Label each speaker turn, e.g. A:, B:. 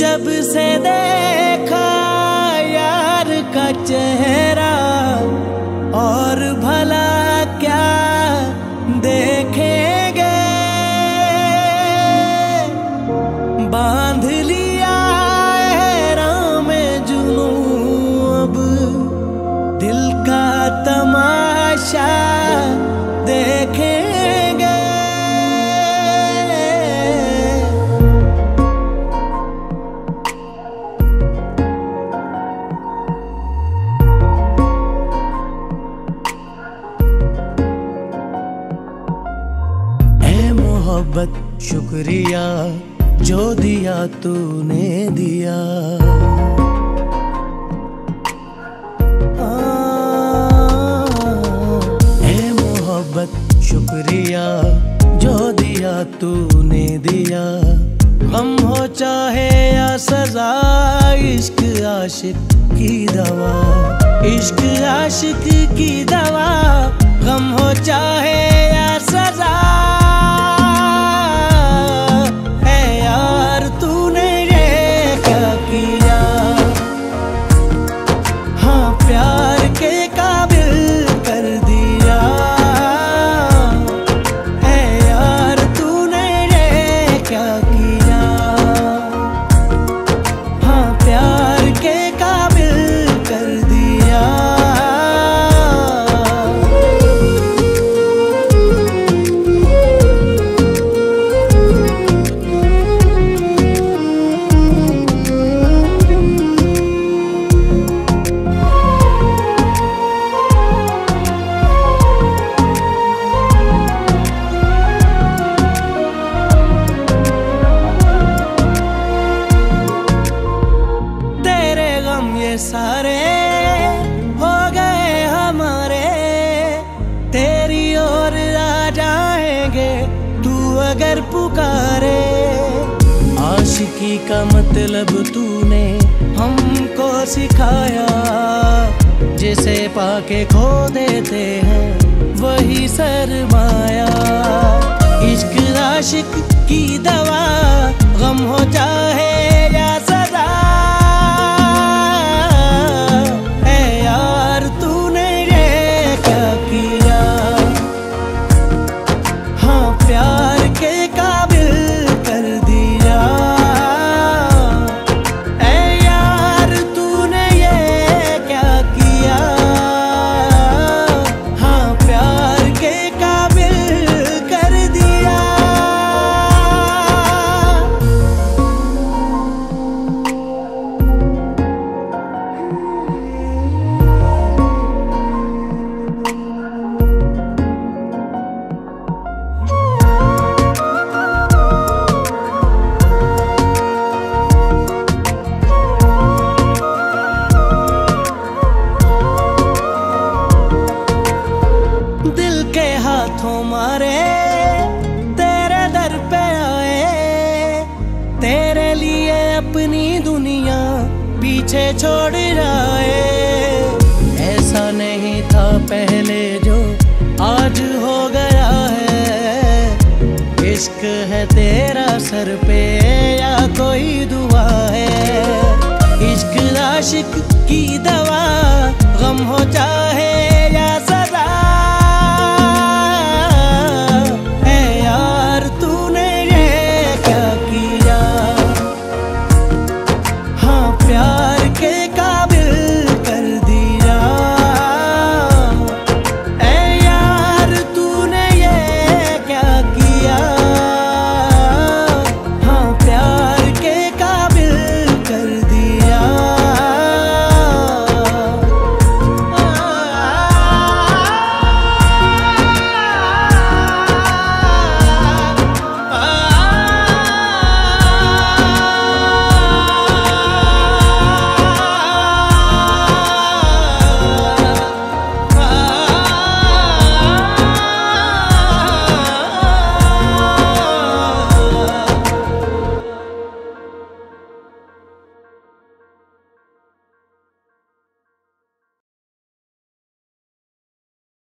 A: जब से देखा यार का चेहरा मोहब्बत, शुक्रिया, जो दिया तूने दिया। मोहब्बत, शुक्रिया, जो दिया तूने दिया। गम हो चाहे या सजा, इश्क आशिक की दवा। इश्क आशिक की दवा। गम हो चाहे या सजा। अगर पुकारे। आशिकी का मतलब तूने हमको सिखाया। जिसे पाके खो देते हैं, वही सरमाया अपनी दुनिया पीछे छोड़ जाए ऐसा नहीं था पहले जो आज हो गया है। इश्क है तेरा सर पे या कोई दुआ है। इश्क आशिक की दवा गम हो चाहे या